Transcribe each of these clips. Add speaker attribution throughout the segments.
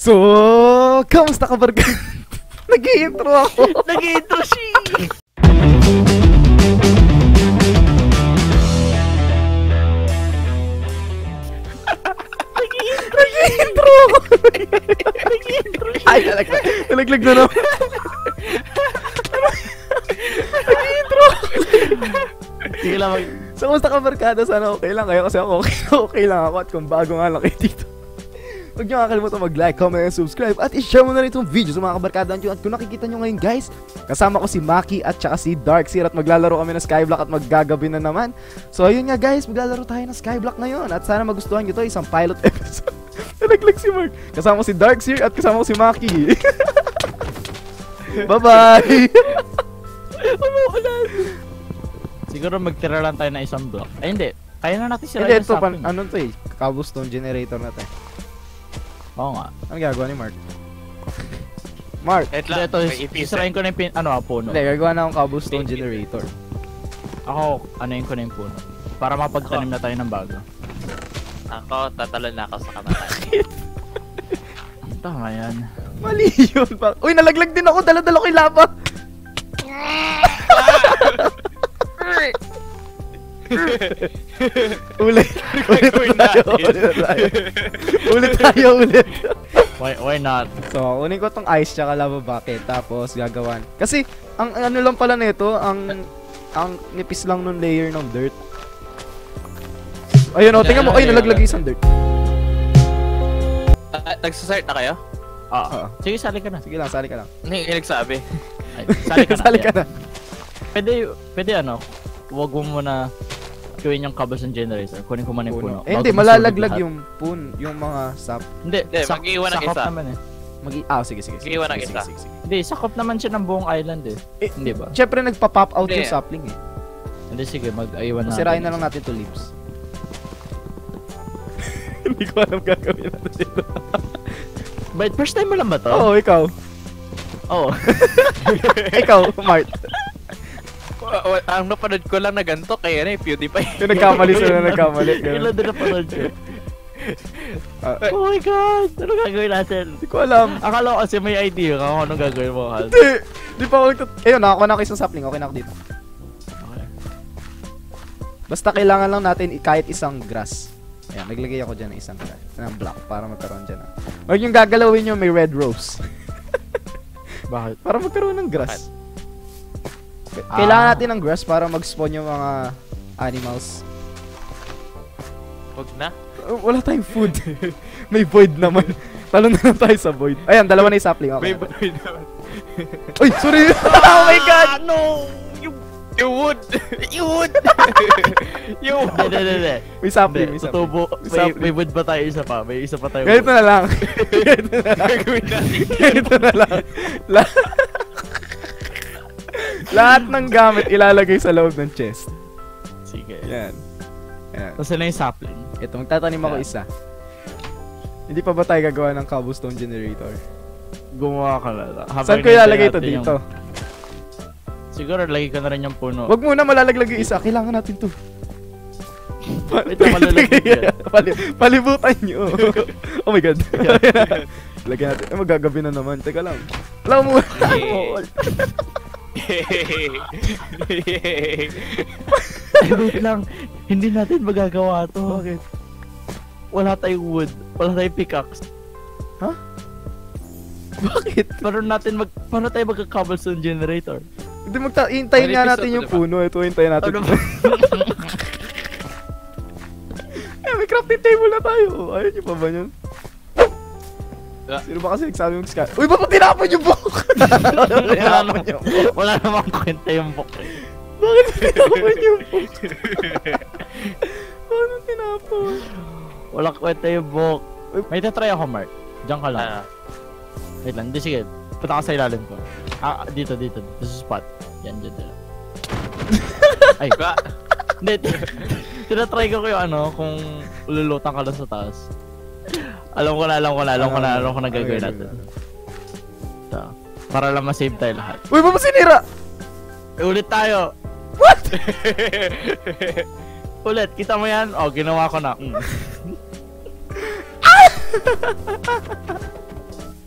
Speaker 1: So, kamusta ka barka? Nag-intro ako.
Speaker 2: Nag-intro siya!
Speaker 1: Nag-intro ako.
Speaker 2: Nag-intro siya!
Speaker 1: Ay, nalaglag. Nalaglag na naman. Nag-intro ako.
Speaker 2: Sige lang.
Speaker 1: So, kamusta ka barkada? Sana okay lang kayo kasi ako okay, okay lang ako at kung bago nga lang kayo dito. Huwag niyo kakalimutan mag-like, comment, and subscribe at i-share mo na rin itong video sa mga kabarkada nyo. At kung nakikita nyo ngayon guys, kasama ko si Maki at saka si Darkseer at maglalaro kami ng Skyblock at maggagabi na naman. So ayun nga guys, maglalaro tayo ng Skyblock ngayon at sana magustuhan nyo to isang pilot episode. Nalaglag si Mark. Kasama ko si Darkseer at kasama ko si Maki. Bye-bye!
Speaker 2: Umuulan! Siguro magtira lang tayo ng isang block. Ay hindi. Kaya na natin sila
Speaker 1: Hindi, ito, pan, ano to eh, cobblestone generator na eh.
Speaker 2: Oo nga.
Speaker 1: Ano gagawa ni Mark? Mark!
Speaker 3: Wait lang,
Speaker 2: ito, isirain ko na yung pin, ano, ah, puno.
Speaker 1: Hindi, gagawa na akong cobblestone generator.
Speaker 2: Ako, ano yun ko na yung puno. Para mapagtanim na tayo ng bago.
Speaker 3: Ako, tatalon na ako sa kamatayan.
Speaker 2: Tama yan.
Speaker 1: Mali yun. Ba? Uy, nalaglag din ako. Dala-dala ko yung lava. ulit. ulit tayo. Ulit tayo. ulit tayo ulit.
Speaker 2: Why, why not?
Speaker 1: So, kunin ko tong ice tsaka lava bucket. Tapos, gagawan. Kasi, ang ano lang pala nito, ang ang nipis lang nung layer ng dirt. Ayun, oh, tingnan mo. Ay, nalaglag yung isang dirt.
Speaker 3: Ah, Nagsasart na kayo?
Speaker 2: Ah,
Speaker 1: Oo.
Speaker 2: sige, sali ka na.
Speaker 1: Sige lang, sali ka lang.
Speaker 3: Hindi, yung nagsabi.
Speaker 2: Ay, sali ka na.
Speaker 1: sali ka na.
Speaker 2: Pwede, pwede ano, wag mo muna gawin yung cobblestone generator. Kunin ko muna yung puno.
Speaker 1: Eh, hindi, malalaglag yung pun, yung mga sap.
Speaker 2: Hindi,
Speaker 3: Hindi, mag-iwan ng isa.
Speaker 2: naman eh.
Speaker 1: Mag ah, sige, sige. sige.
Speaker 3: Mag-iwan ng isa.
Speaker 1: sige, sige, sige.
Speaker 2: Hindi, sakop naman siya ng buong island eh.
Speaker 1: Eh,
Speaker 2: Hindi ba?
Speaker 1: Siyempre, nagpa-pop out
Speaker 3: Hindi.
Speaker 1: yung sapling eh.
Speaker 2: Hindi, sige, mag-aiwan na.
Speaker 1: Sirain na lang natin to leaves. Hindi ko alam gagawin natin dito.
Speaker 2: But first time mo lang ba to?
Speaker 1: Oo, ikaw.
Speaker 2: Oo.
Speaker 1: ikaw, Mart.
Speaker 3: Wa- Ang napanood ko lang na ganito, kaya na yung PewDiePie.
Speaker 1: Yung nagkamali sila na nagkamali.
Speaker 2: Ilan
Speaker 1: Ganun.
Speaker 2: din na panood ko.
Speaker 1: Ah,
Speaker 2: Oh my god! Ano gagawin natin?
Speaker 1: Hindi ko alam.
Speaker 2: Akala ko kasi may idea ka kung anong gagawin mo, Hal.
Speaker 1: Hindi. Hindi pa ako nagtat... Ayun, nakakuha na ako isang sapling. Okay na ako dito.
Speaker 2: Okay.
Speaker 1: Basta kailangan lang natin kahit isang grass. Ayan, naglagay ako dyan ng isang grass. Ng block para magkaroon dyan. ah. Huwag yung gagalawin nyo may red rose.
Speaker 2: Bakit?
Speaker 1: para magkaroon ng grass. K- Kailangan
Speaker 2: Ah.
Speaker 1: natin ng grass para mag-spawn yung mga animals.
Speaker 3: Huwag na.
Speaker 1: Uh, wala tayong food. may void naman. Talo na lang tayo sa void. Ayan, dalawa na yung sapling. Okay.
Speaker 3: May baboy naman.
Speaker 1: Uy, sorry. oh my god.
Speaker 3: Ah, no! You, you would! You would! you
Speaker 2: Hindi,
Speaker 3: would!
Speaker 2: hindi, hindi, hindi.
Speaker 1: May sapling, may sapling.
Speaker 2: tutubo.
Speaker 1: May
Speaker 2: May,
Speaker 1: sapling.
Speaker 2: may wood pa tayo isa pa. May isa pa tayo.
Speaker 1: Ganito na lang. Ganito na lang. Ganito na lang. La- Lahat ng gamit ilalagay sa loob ng chest.
Speaker 2: Sige.
Speaker 1: Yan. Yan.
Speaker 2: Tapos na yung sapling.
Speaker 1: Ito, magtatanim ako isa. Hindi pa ba tayo gagawa ng cobblestone generator?
Speaker 2: Gumawa ka na.
Speaker 1: Saan ko ilalagay ito dito?
Speaker 2: yung- Siguro, lagay ka na rin yung puno.
Speaker 1: Wag muna malalaglag yung isa. Kailangan natin to.
Speaker 2: Lang, malalaglag yan.
Speaker 1: Pali- palibutan nyo. oh my god. Lagyan natin. Eh, magagabi na naman. Teka lang. Wala mo.
Speaker 2: Ay, wait lang. Hindi natin magagawa to.
Speaker 1: Bakit?
Speaker 2: Wala tayong wood. Wala tayong pickaxe.
Speaker 1: Bakit?
Speaker 2: Paano natin mag... Paano tayo magka-cobblestone generator?
Speaker 1: Hindi magta... Hintayin nga natin yung puno. Ito, hintayin natin.
Speaker 2: Ano ba?
Speaker 1: eh, may crafting table na tayo. Ayaw nyo pa ba yun? Sino ba kasi nagsabi yung sky? Uy, ba't mo tinapon yung book? tinapon yung book.
Speaker 2: Wala namang kwenta yung book.
Speaker 1: Bakit mo tinapon yung book? Paano tinapon?
Speaker 2: Wala kwenta yung book. May tatry ako, Mark. Diyan ka lang.
Speaker 3: Ah,
Speaker 2: Wait lang. Hindi, sige. Punta ka sa ilalim ko. Ah, dito, dito. This is spot. Yan, dyan, dyan. Ay, hindi. Tinatry ko yung ano, kung ululutan ka lang sa taas. Alam ko na, alam ko na, alam ko na, alam ko na gagawin natin. Ito. Para lang ma-save tayo lahat.
Speaker 1: Uy, mo sinira?
Speaker 2: Eh, ulit tayo!
Speaker 1: What?
Speaker 2: Ulit, kita mo yan? O, ginawa ko na. Mm.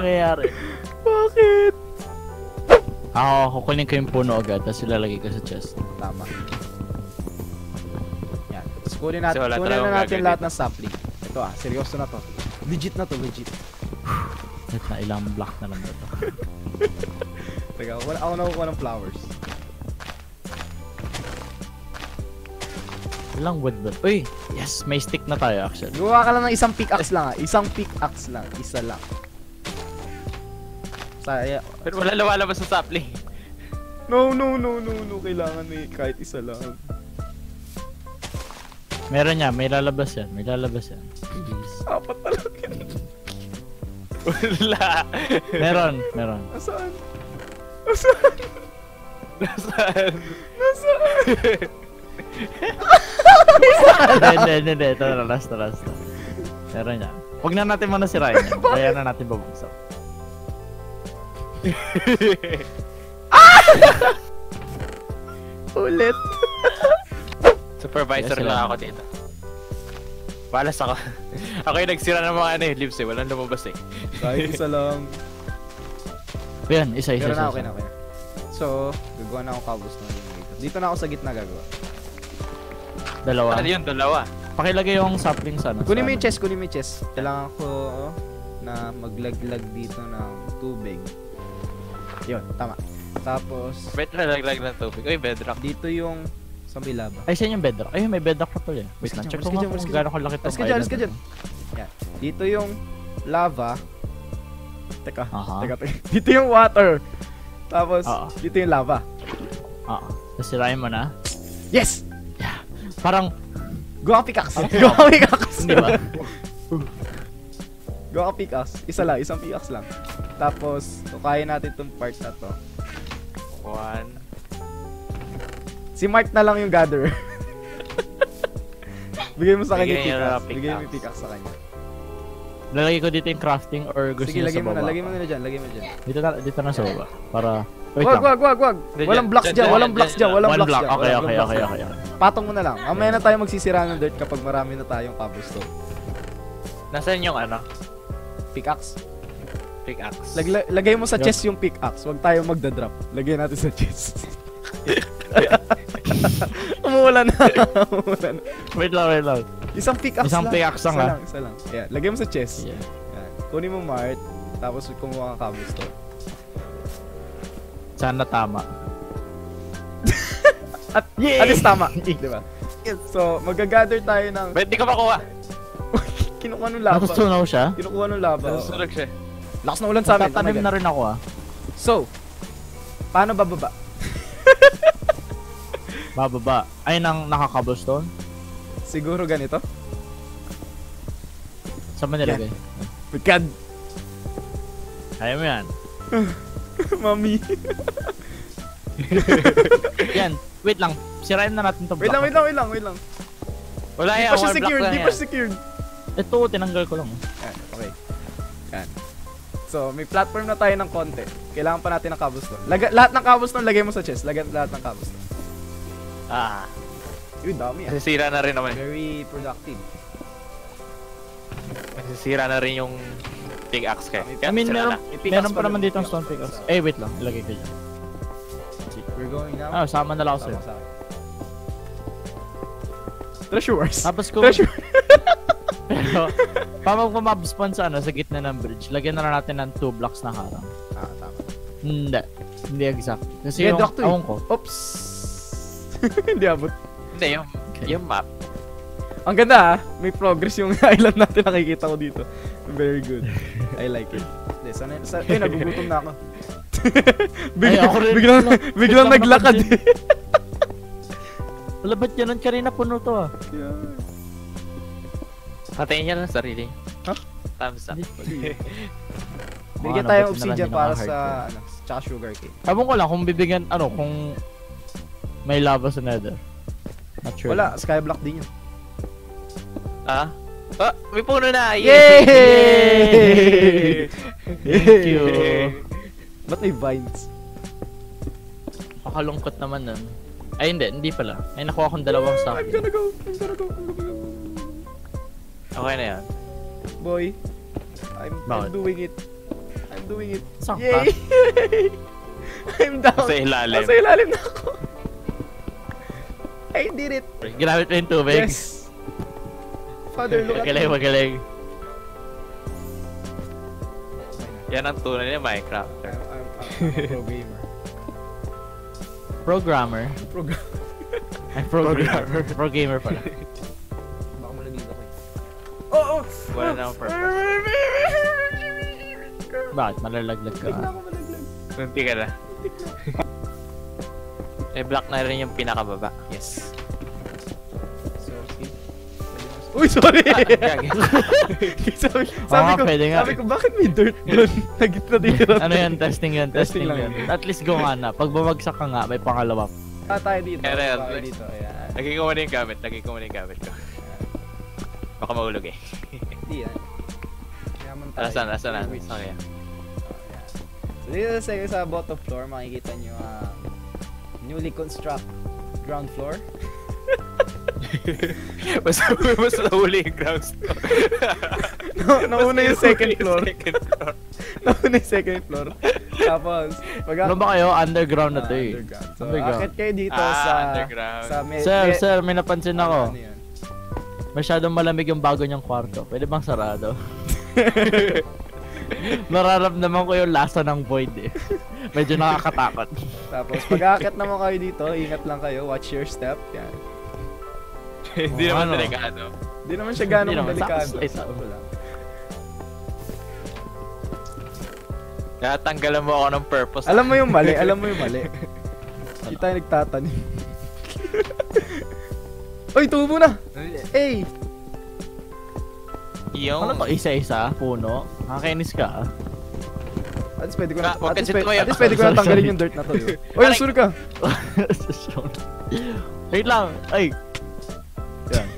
Speaker 2: nangyayari.
Speaker 1: Bakit?
Speaker 2: Ako, kukunin ko yung puno agad, tapos ilalagay ko sa chest.
Speaker 1: Tama. Yan. Tapos kunin natin,
Speaker 3: So,
Speaker 1: kunin na natin lahat ng sapling. Ito ah, seryoso na to. Legit na to, legit.
Speaker 2: Wait na, ilang block na lang ito?
Speaker 1: Teka, wala ako nakukuha ng flowers.
Speaker 2: Ilang wood ba? Uy! Yes! May stick na tayo actually.
Speaker 1: Gawa ka lang ng isang pickaxe lang ah. Isang pickaxe lang. Isa lang. Saya.
Speaker 3: Pero wala lumalabas sa sapling.
Speaker 1: No, no, no, no, no. Kailangan may kahit isa lang.
Speaker 2: Meron niya, may lalabas yan. May lalabas yan. Please.
Speaker 1: Apat na.
Speaker 3: Wala.
Speaker 2: Meron, meron.
Speaker 1: Nasaan? Nasaan?
Speaker 3: Nasaan?
Speaker 1: Nasaan?
Speaker 2: Hindi, hindi, hindi, hindi. Ito na, last na, last na. Meron niya. Huwag na natin muna sirain yan. Kaya na natin babagsak.
Speaker 1: Ulit.
Speaker 3: Supervisor lang ako dito. Balas ako. ako yung nagsira ng mga ano eh, lips eh. Walang lumabas eh.
Speaker 1: Kahit isa lang.
Speaker 2: Ayan, isa, isa,
Speaker 1: Pero
Speaker 2: isa.
Speaker 1: na, okay na, okay na. So, gagawa na ako kabus ng dito. Dito na ako sa gitna gagawa.
Speaker 2: Dalawa.
Speaker 3: Ano yun? Dalawa.
Speaker 2: Pakilagay yung sapling sa ano.
Speaker 1: Kunin mo yung chest, kunin mo yung chest. Kailangan ko oh, na maglaglag dito ng tubig. Yun, tama. Tapos,
Speaker 3: Wait na laglag ng tubig. Uy, bedrock.
Speaker 1: dito yung sa may lava.
Speaker 2: Ay, saan yung bedrock? Ay, may bedrock pa pala. Wait lang, check ko nga kung gaano kalaki
Speaker 1: Alas
Speaker 2: tong
Speaker 1: ka dyan,
Speaker 2: island.
Speaker 1: Yan. Dito yung lava. Teka, teka, teka. Dito yung water. Tapos, dito yung lava.
Speaker 2: Oo. Tapos sirain mo na.
Speaker 1: Yes!
Speaker 2: Parang,
Speaker 1: Gawa ka pickaxe. Gawa ka pickaxe.
Speaker 2: hindi ba?
Speaker 1: Gawa ka pickaxe. Isa lang, isang pickaxe lang. Tapos, tukayin natin tong part na to.
Speaker 3: One.
Speaker 1: Si Mark na lang yung gatherer. Bigay mo sa kanya
Speaker 3: niya
Speaker 1: pickaxe.
Speaker 3: ng
Speaker 1: Bigay mo yung pickaxe. sa kanya.
Speaker 2: Lalagay ko dito yung crafting or gusto
Speaker 1: Sige,
Speaker 2: niyo
Speaker 1: lagay
Speaker 2: sa
Speaker 1: mo na,
Speaker 2: baba?
Speaker 1: lagay mo na dyan, lagay mo dyan.
Speaker 2: Dito na, dito na sa baba. Para, wait
Speaker 1: Wag,
Speaker 2: lang.
Speaker 1: wag, wag, wag. Walang
Speaker 3: dyan,
Speaker 1: blocks
Speaker 3: dyan,
Speaker 1: walang
Speaker 3: dyan,
Speaker 1: blocks dyan,
Speaker 3: dyan.
Speaker 1: walang
Speaker 2: One
Speaker 1: blocks
Speaker 2: block.
Speaker 1: dyan.
Speaker 2: Okay,
Speaker 1: walang
Speaker 2: okay,
Speaker 1: blocks
Speaker 2: okay,
Speaker 1: dyan.
Speaker 2: okay. okay.
Speaker 1: Patong mo na lang. Mamaya na tayo magsisira ng dirt kapag marami na tayong cobblestone.
Speaker 3: Nasaan yung ano?
Speaker 1: Pickaxe.
Speaker 3: Pickaxe.
Speaker 1: Lag- lagay mo sa chest yung pickaxe. Huwag tayo magda-drop. Lagay natin sa chest. Umuulan na. Umuulan na.
Speaker 2: Wait lang, wait lang.
Speaker 1: Isang pickaxe
Speaker 2: Isang
Speaker 1: lang.
Speaker 2: pickaxe lang,
Speaker 1: isa
Speaker 2: ah.
Speaker 1: lang, isa lang. Yeah, lagay mo sa chest.
Speaker 2: Yeah.
Speaker 1: Yan. Kunin mo Mart. Tapos kumuha kang cobblestone.
Speaker 2: Sana tama.
Speaker 1: At,
Speaker 2: Yay!
Speaker 1: at least tama. Di ba? So, mag-gather tayo ng...
Speaker 3: Ba't di ka makuha?
Speaker 1: Kinukuha ng lava.
Speaker 2: Natutunaw siya?
Speaker 1: Kinukuha ng lava. oo.
Speaker 3: Nasusunog siya.
Speaker 1: Lakas ng ulan sa amin.
Speaker 2: Tatanim na rin ako ah.
Speaker 1: So, paano bababa?
Speaker 2: Bababa. Ay, nang nakaka-cobblestone?
Speaker 1: Siguro ganito?
Speaker 2: Saan mo nilagay?
Speaker 1: Bigad!
Speaker 2: Kaya mo yan.
Speaker 1: Mami.
Speaker 2: Yan. Wait lang. Sirain na natin itong
Speaker 1: Wait lang, wait lang, wait lang, wait lang.
Speaker 3: Wala
Speaker 1: Di
Speaker 3: yan.
Speaker 1: pa siya
Speaker 3: block
Speaker 1: secured, di pa secured.
Speaker 2: Ito, tinanggal ko lang.
Speaker 1: Yan, okay. Yan. So, may platform na tayo ng konti. Kailangan pa natin ng cobblestone. Laga, lahat ng cobblestone, lagay mo sa chest. Lagay lahat ng cobblestone.
Speaker 3: Ah.
Speaker 1: Uy, dami ah.
Speaker 3: Nasisira na rin naman.
Speaker 1: Very productive.
Speaker 3: Nasisira na rin yung pickaxe kayo.
Speaker 2: I mean, meron, meron
Speaker 1: pa
Speaker 2: naman dito ang stone pickaxe. Eh, wait lang. Ilagay ko dyan.
Speaker 1: We're going now.
Speaker 2: Ah, sama na lang ako sa'yo.
Speaker 1: Treasure Wars.
Speaker 2: Tapos kung...
Speaker 1: Treasure
Speaker 2: Pero, pamag kumabspawn sa ano, sa gitna ng bridge, lagyan na lang natin ng 2 blocks na harang.
Speaker 1: Ah, tama.
Speaker 2: Hindi. Hindi exact. Kasi
Speaker 1: to
Speaker 2: yung,
Speaker 1: eh.
Speaker 2: awon ko,
Speaker 1: Oops. Hindi abot.
Speaker 3: Hindi, yung, yung map.
Speaker 1: Ang ganda ah. May progress yung island natin nakikita ko dito. Very good. I like it. Hindi, sana, sana, eh, nagugutom na ako. biglang,
Speaker 2: ako rin.
Speaker 1: biglang, biglang
Speaker 2: Biglang
Speaker 1: naglakad eh.
Speaker 2: wala ba't yan? Kanina puno to ah.
Speaker 1: Yeah.
Speaker 3: Patayin niya lang sarili.
Speaker 1: Huh?
Speaker 3: Thumbs up.
Speaker 1: Bigyan tayong obsidian para sa, ano, tsaka sugar cane.
Speaker 2: Habang ko lang kung bibigyan, ano, kung may lava sa nether. Not sure.
Speaker 1: Wala, skyblock din yun.
Speaker 3: Ah? Ah, may puno na!
Speaker 1: Yay!
Speaker 2: Thank you.
Speaker 1: Ba't may vines?
Speaker 2: Pakalungkot naman nun. Ay, hindi. Hindi pala. Ay, nakuha akong dalawang
Speaker 1: I'm
Speaker 2: stock.
Speaker 1: gonna go. I'm gonna go. I'm gonna go.
Speaker 3: Okay na yan.
Speaker 1: Boy, I'm, I'm
Speaker 2: Bakit?
Speaker 1: doing it. I'm doing it.
Speaker 2: Saan ka?
Speaker 1: Yay! I'm down.
Speaker 3: Sa ilalim.
Speaker 1: Sa ilalim na ako. I did it.
Speaker 2: Ginamit mo yung tubig.
Speaker 1: Yes. Father, look at
Speaker 2: Magaling,
Speaker 1: me.
Speaker 2: magaling.
Speaker 3: Yan ang tunay niya, Minecraft.
Speaker 1: I'm, I'm, I'm a pro gamer.
Speaker 2: Programmer.
Speaker 1: Program.
Speaker 2: Ay, programmer. Pro gamer pala.
Speaker 1: Baka malaglag ako eh. Oh, oh!
Speaker 3: Wala na akong purpose.
Speaker 2: Bakit? Malalaglag ka.
Speaker 1: Bigla ako malaglag.
Speaker 3: Ka na. Eh, black na rin yung pinakababa. Yes.
Speaker 1: Sorry. Uy, sorry!
Speaker 3: Gagi.
Speaker 1: sabi, sabi ko,
Speaker 2: pwede nga
Speaker 1: sabi ko, bakit may dirt doon? Nagitna dito.
Speaker 2: ano yan? Testing yan.
Speaker 1: Testing
Speaker 2: Testing,
Speaker 1: lang
Speaker 2: yan.
Speaker 1: yan.
Speaker 2: At least go nga na. Pag bumagsak ka nga, may pangalawa.
Speaker 1: Ah, tayo dito.
Speaker 3: Ayan, ayan.
Speaker 1: Tayo dito. Ayan.
Speaker 3: Lagay ko muna yung gamit. Lagay ko muna yung gamit ko. Baka mahulog eh.
Speaker 1: Hindi yan. Yaman tayo.
Speaker 3: Asan, asan, asan. Sorry.
Speaker 1: Oh, ayan. So dito sa, sa bottom floor, makikita nyo ang newly construct ground floor.
Speaker 3: Basta, basta nahuli yung grounds to.
Speaker 1: No, nauna yung second floor.
Speaker 3: Second floor.
Speaker 1: nauna yung second floor. Tapos, pag
Speaker 2: Ano ba kayo? Underground na to eh.
Speaker 1: Underground. So,
Speaker 2: Underground.
Speaker 1: akit kayo dito
Speaker 3: Ah,
Speaker 1: sa...
Speaker 3: underground.
Speaker 1: Sa me-
Speaker 2: Sir, sir, may napansin
Speaker 1: ano,
Speaker 2: ako.
Speaker 1: ano?
Speaker 2: Masyadong malamig yung bago niyang kwarto. Pwede bang sarado? Nararamdaman ko yung lasa ng void eh. Medyo nakakatakot.
Speaker 1: Tapos, pag akit naman kayo dito, ingat lang kayo. Watch your step. Yan.
Speaker 3: Hindi
Speaker 2: Oh,
Speaker 3: naman
Speaker 2: ano?
Speaker 3: delikado.
Speaker 1: Hindi naman siya gano'ng
Speaker 2: naman.
Speaker 1: delikado.
Speaker 2: Sakto, sakto.
Speaker 1: Lang.
Speaker 3: Natanggalan mo ako ng purpose.
Speaker 1: Alam mo yung mali, alam mo yung mali. Hindi tayo nagtatanim. Uy, tubo na! Hey!
Speaker 3: Yung...
Speaker 2: Ano to? Isa-isa? Puno? Nakakainis ka ah.
Speaker 1: At least pwede ko na,
Speaker 3: Ah,
Speaker 1: at least pwede, at least pwede ko na
Speaker 2: Sorry,
Speaker 1: tanggalin yung dirt na to. yun. Uy,
Speaker 3: Aray.
Speaker 1: sur ka!
Speaker 2: Wait lang. Ay. Yan.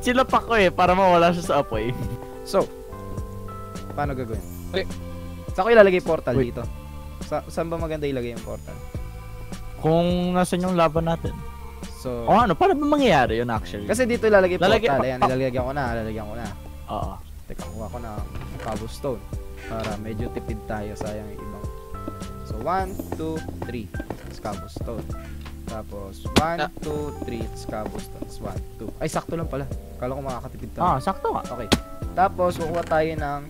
Speaker 2: Sinapak ko eh, para mawala siya sa apoy.
Speaker 1: So, paano gagawin?
Speaker 3: Uy.
Speaker 1: Saan ko ilalagay portal
Speaker 2: Wait.
Speaker 1: dito? Sa, saan ba maganda ilagay yung portal?
Speaker 2: Kung nasan yung laban natin.
Speaker 1: So,
Speaker 2: O ano, paano ba mangyayari yun actually?
Speaker 1: kasi dito ilalagay
Speaker 2: Lalagay-
Speaker 1: portal. Ayan, ilalagyan ko na, ilalagyan ko na.
Speaker 2: Oo.
Speaker 1: Teka, kuha ko ng cobblestone. Para medyo tipid tayo, sayang yung ibang. So, 1, 2, 3. Tapos cobblestone. Tapos, 1,
Speaker 3: Ah.
Speaker 1: 2, 3. Tapos cobblestone. Tapos 1, 2. Ay, sakto lang pala. Kala ko makakatipid tayo.
Speaker 2: Ah, sakto nga.
Speaker 1: Okay. Tapos, kukuha tayo ng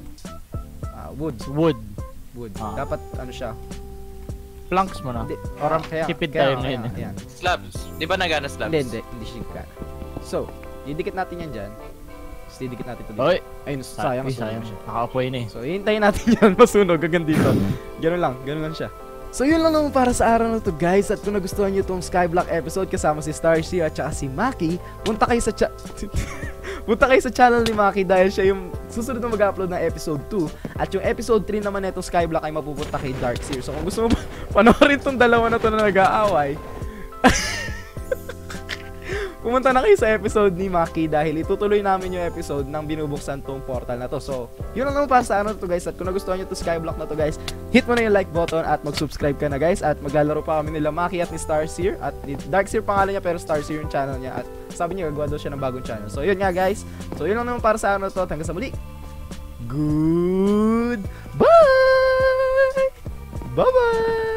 Speaker 1: ah, wood.
Speaker 2: Wood.
Speaker 1: Wood.
Speaker 2: Ah.
Speaker 1: Dapat, ano siya?
Speaker 2: Planks mo na.
Speaker 1: Hindi.
Speaker 2: Parang
Speaker 1: ah, kaya-
Speaker 2: tipid
Speaker 1: kaya-
Speaker 2: tayo ngayon
Speaker 1: kaya-.
Speaker 3: Slabs. Di ba nagana slabs?
Speaker 1: Hindi, hindi. Hindi siya gana. So, didikit natin yan dyan. Didikit natin ito dito.
Speaker 2: Oy,
Speaker 1: Ayun, sayang.
Speaker 2: Ay, sayang.
Speaker 1: siya.
Speaker 2: Nakaapoy na eh.
Speaker 1: So, hintayin natin yan masunog hanggang dito. Ganun lang, ganun lang siya. So, yun lang naman para sa araw na to guys. At kung nagustuhan nyo itong Skyblock episode kasama si Starcy at saka si Maki, punta kayo sa cha- punta kayo sa channel ni Maki dahil siya yung susunod na mag-upload ng episode 2. At yung episode 3 naman nito Skyblock ay mapupunta kay Darkseer. So, kung gusto mo panoorin tong dalawa na to na nag-aaway, pumunta na kayo sa episode ni Maki dahil itutuloy namin yung episode ng binubuksan tong portal na to. So, yun lang para sa ano to guys. At kung nagustuhan nyo to skyblock na to guys, hit mo na yung like button at mag-subscribe ka na guys. At maglalaro pa kami nila Maki at ni Starseer. At ni Darkseer pangalan niya pero Starseer yung channel niya. At sabi niya gagawa daw siya ng bagong channel. So, yun nga guys. So, yun lang naman para sa ano to. At hanggang sa muli. Good bye! Bye-bye!